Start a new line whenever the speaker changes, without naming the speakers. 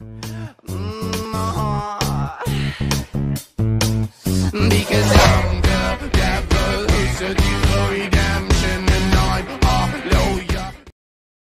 Because I'm the devil, so revolutionary.